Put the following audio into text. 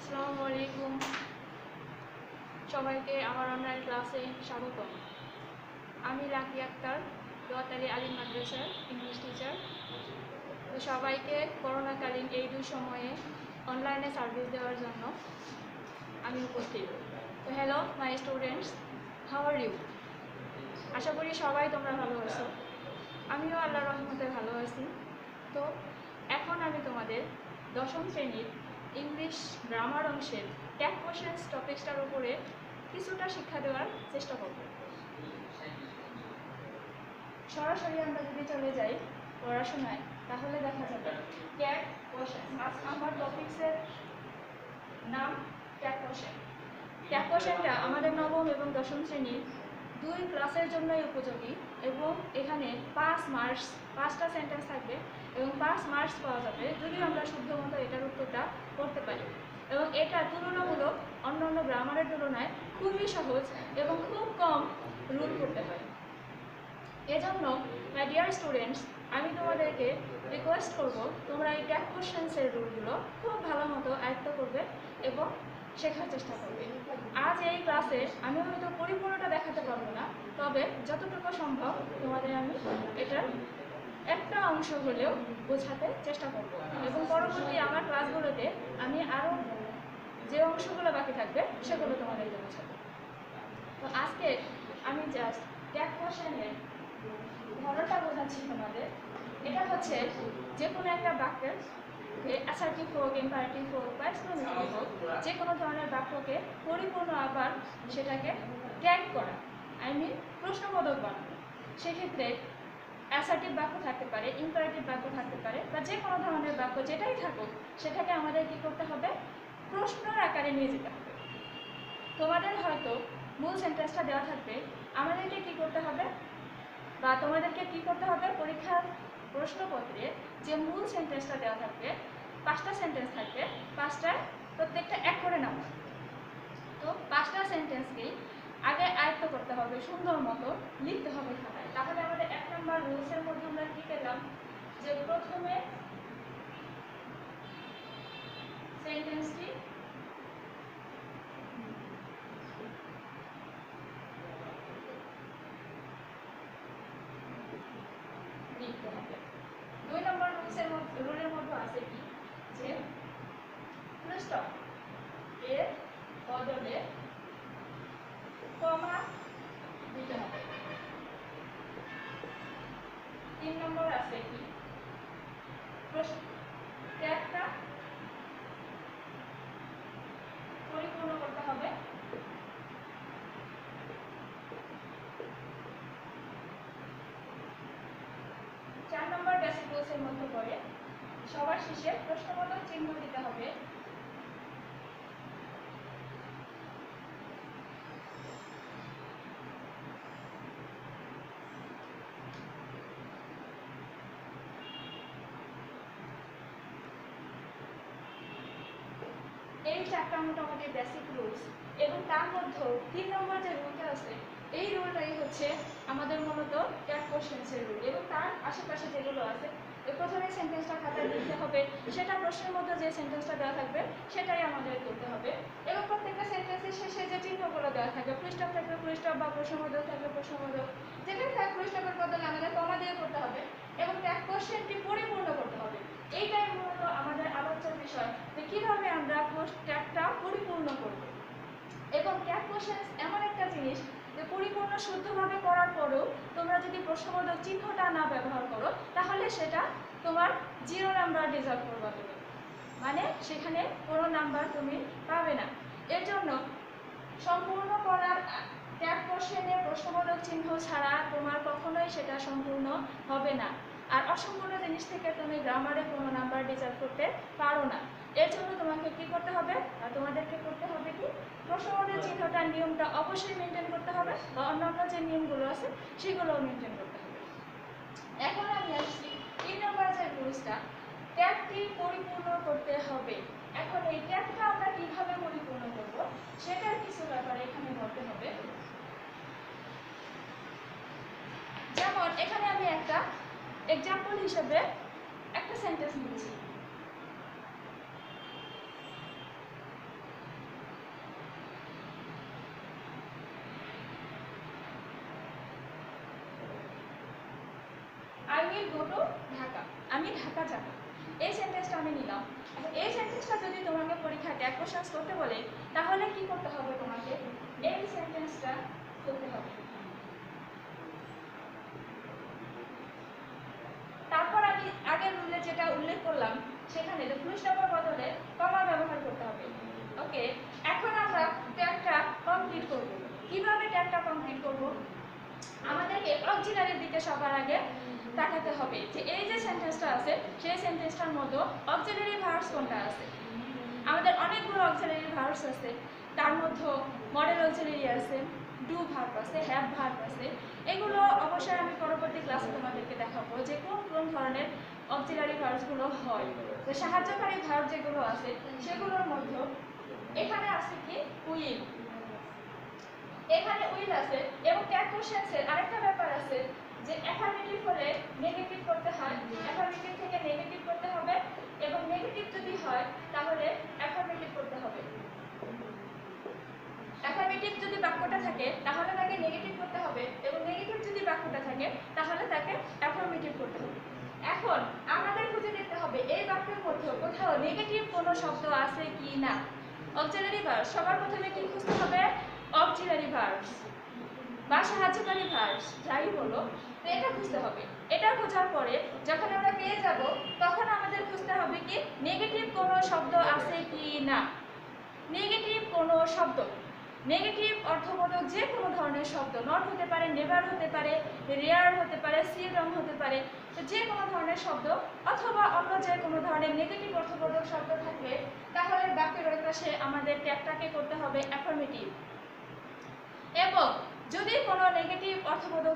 আসসালামু আলাইকুম। সবাইকে আমার অনলাইন ক্লাসে স্বাগতম। আমি লাকি আক্তার, দোয়াতালি আলিম মাদ্রাসার ইংলিশ টিচার তো সবাইকে করোনাকালীন এই দুই সময়ে অনলাইনে সার্ভিস দেওয়ার জন্য আমি উপস্থিত। তো hello my students how are you আশা করি সবাই তোমরা ভালো আছো। আমিও আল্লাহ রহমতে ভালো আছি। তো এখন আমি তোমাদের দশম শ্রেণির ইংলিশ গ্রামার অংশের ট্যাগ কোশ্চেন্স টপিক্সটার উপরে কিছুটা শিক্ষা দেওয়ার চেষ্টা করব। সরাসরি আমরা যদি চলে যাই পড়াশোনায়, তাহলে দেখা যাবে ট্যাগ কোশ্চেন আমার টপিক্সের নাম ট্যাগ কোশ্চেন ট্যাগ কোশ্চেনটা আমাদের নবম এবং দশম শ্রেণির দুই ক্লাসের জন্যই উপযোগী এবং এখানে পাঁচ মার্কস, পাঁচটা সেন্টেন্স থাকবে এবং পাঁচ মার্কস পাওয়া যাবে যদি আমরা শুদ্ধ মতো এটার উত্তরটা করতে পারি। এবং এটা তুলনামূলক অন্য অন্য গ্রামারের তুলনায় খুবই সহজ এবং খুব কম রুল করতে হয়। এজন্য মাই ডিয়ার স্টুডেন্টস আমি তোমাদেরকে রিকোয়েস্ট করব তোমরা এই ট্যাগ কোশ্চেন্সের রুলগুলো খুব ভালো মতো আয়ত্ত করবে এবং শেখার চেষ্টা করবে। আজ এই ক্লাসে আমি হয়তো পরিপূর্ণটা দেখাতে পারব না, তবে যতটুকু সম্ভব তোমাদের আমি এটার একটা অংশ হলেও বোঝাতে চেষ্টা করব। এবং পরবর্তী আমার ক্লাসগুলোতে আমি আরও যে অংশগুলো বাকি থাকবে, সেগুলো তোমাদেরকে বোঝাবো। তো আজকে আমি জাস্ট ট্যাগ কোশ্চেনের ধরনটা বোঝাচ্ছি তোমাদের। এটা হচ্ছে যে কোনো একটা বাক্যের অ্যাসার্টিভ হোক ইম্পারেটিভ হোক বা এক্সক্লোমেটিভ হোক, যে কোনো ধরনের বাক্যকে পরিপূর্ণ আবার সেটাকে ট্যাগ করা আই মিন প্রশ্নবোধক বানানো সেক্ষেত্রে অ্যাসার্টিভ বাক্য থাকতে পারে ইম্পারেটিভ বাক্য থাকতে পারে, বা যে কোনো ধরনের বাক্য যেটাই থাকুক, সেটাকে আমাদের কী করতে হবে? প্রশ্নর আকারে নিয়ে যেতে হবে। তোমাদের হয়তো মূল সেন্টেন্সটা দেওয়া থাকবে, আমাদেরকে কী করতে হবে? বা তোমাদেরকে কী করতে হবে? পরীক্ষার প্রশ্নপত্রে যে মূল সেন্টেন্সটা দেওয়া থাকবে, পাঁচটা সেন্টেন্স থাকবে পাঁচটায় প্রত্যেকটা এক করে নাম্বার। তো পাঁচটা সেন্টেন্সকেই আগে আয়ত্ত করতে হবে, সুন্দর মতো লিখতে হবে খাতায়। তাহলে আমাদের এক নম্বর রুলসের মধ্যে আমরা কী পেলাম? যে প্রথমে সেন্টেন্সটি লিখতে হবে দুই নম্বর রুলসের মধ্যে আছে কি? যে ফুল স্টপ এর বদলে কমা দিতে হবে। তিন নম্বর আছে কি? ট্যাগটা পরিপূর্ণ করতে হবে। চার নম্বর বেসিক রুলসের মধ্যে পড়ে সবার শেষে প্রশ্নবোধক চিহ্ন দিতে হবে। এই চারটা মোটামুটি বেসিক রুলস এবং তার মধ্যেও তিন নম্বর যে রুলটা আছে, এই রুলটাই হচ্ছে আমাদের মূলত ট্যাগ কোশ্চেন্সের রুল এবং তার আশেপাশে যেগুলো আছে প্রথমে সেন্টেন্সটা খাতায় লিখতে হবে। সেটা প্রশ্নের মধ্যে যে সেন্টেন্সটা দেওয়া থাকবে, সেটাই আমাদের করতে হবে। এবং প্রত্যেকটা সেন্টেন্সের শেষে যে চিহ্নগুলো দেওয়া থাকবে পৃষ্ঠাপ থাকবে পৃষ্ঠাপ বা প্রশ্নবোধক থাকবে প্রশ্নবোধক যেখানে থাক পৃষ্ঠাপের বদলে আমাদের কমা দিয়ে করতে হবে এবং ট্যাগ কোশ্চেনটি পরিপূর্ণ করতে হবে। এইটাই মূলত আমাদের আলোচ্য বিষয় যে কীভাবে আমরা ট্যাগটা পরিপূর্ণ করব। এবং ট্যাগ কোশ্চেন এমন একটা জিনিস যে পরিপূর্ণ শুদ্ধভাবে করার পরেও তোমরা যদি প্রশ্নবোধক চিহ্নটা না ব্যবহার করো, তাহলে সেটা তোমার জিরো নাম্বার ডিজার্ভ করবা তুমি। মানে সেখানে কোনো নাম্বার তুমি পাবে না। এর জন্য সম্পূর্ণ করার ট্যাগ কোশ্চেনে প্রশ্নবোধক চিহ্ন ছাড়া তোমার কখনোই সেটা সম্পূর্ণ হবে না। আর অসম্পূর্ণ জিনিস থেকে তুমি গ্রামারে কোনো নাম্বার ডিজার্ভ করতে পারো না। এর জন্য তোমাকে কি করতে হবে? আর তোমাদেরকে করতে হবে কি? প্রশ্নবোধক চিহ্নটার নিয়মটা অবশ্যই মেনটেন করতে হবে বা অন্যান্য যে নিয়মগুলো আছে, সেগুলোও মেনটেন করতে হবে। এখন আমি আসছি তিন নম্বর যে রুলসটা ট্যাগটি পরিপূর্ণ করতে হবে। এখন এই ট্যাগটা আমরা কীভাবে পরিপূর্ণ করব, সেটার কিছু ব্যাপার এখানে বলতে হবে। যেমন, এখানে আমি একটা এক্সাম্পল হিসেবে একটা সেন্টেন্স নিচ্ছি আই উইল গো ঢাকা, আমি ঢাকা যাব। এই সেন্টেন্সটা আমি নিলাম। এই সেন্টেন্সটা যদি তোমাকে পরীক্ষায় ট্যাগ কোশ্চেন্স করতে বলে, তাহলে কি করতে হবে তোমাকে? এই সেন্টেন্সটা করতে হবে। তারপর আমি আগের রুলে যেটা উল্লেখ করলাম, সেখানে ফুল স্টপের বদলে কমা ব্যবহার করতে হবে। ওকে এখন আমরা ট্যাগটা কমপ্লিট করব। কীভাবে ট্যাগটা কমপ্লিট করব? আমাদেরকে অক্সিলারির দিকে সবার আগে তাকাতে হবে যে এই যে সেন্টেন্সটা আছে, সেই সেন্টেন্সটার মধ্যে অক্সিলারি ভার্বস কোনটা আছে? আমাদের অনেকগুলো অক্সিলারি ভার্বস আছে। তার মধ্যে মডেল অক্সিলারি আছে ডু ভার্ব আছে হ্যাভ ভার্ব আছে। এগুলো অবশ্যই আমি পরবর্তী ক্লাসে তোমাদেরকে দেখাবো যে কোন কোন ধরনের অক্সিলারি ভার্বসগুলো হয়। তো সাহায্যকারী ভার্ব যেগুলো আছে, সেগুলোর মধ্যে এখানে আছে কি উইল এখানে আছে এবং ট্যাগ কোশ্চেন্সের আরেকটা ব্যাপার আছে যে অ্যাফার্মেটিভ হলে নেগেটিভ করতে হয়। অ্যাফার্মেটিভ থেকে নেগেটিভ করতে হবে এবং নেগেটিভ যদি হয়, তাহলে অ্যাফার্মেটিভ করতে হবে। অ্যাফার্মেটিভ যদি বাক্যটা থাকে, তাহলে তাকে নেগেটিভ করতে হবে এবং নেগেটিভ যদি বাক্যটা থাকে, তাহলে তাকে অ্যাফার্মেটিভ করতে হবে। এখন আমাদের খুঁজে দেখতে হবে এই বাক্যের মধ্যে কোথাও নেগেটিভ কোনো শব্দ আছে কি না অক্সিলারি ভার্ব সবার প্রথমে কি খুঁজতে হবে? অক্সিলারি ভার্বস বা সাহায্যকারী ভার্বস যাই বলো, তো এটা খুঁজতে হবে। এটা খোঁজার পরে যখন আমরা পেয়ে যাব, তখন আমাদের খুঁজতে হবে কি নেগেটিভ কোনো শব্দ আছে কি না? নেগেটিভ কোনো শব্দ। নেগেটিভ অর্থবোধক যে কোনো ধরনের শব্দ। নট হতে পারে নেভার হতে পারে রেয়ার হতে পারে সিরম হতে পারে। তো যে কোনো ধরনের শব্দ অথবা অন্য যে কোনো ধরনের নেগেটিভ অর্থবোধক শব্দ থাকলে, তাহলে বাক্যের পাশে আমাদের ট্যাগটাকে করতে হবে অ্যাফার্মেটিভ এবং যদি কোনো নেগেটিভ অর্থবোধক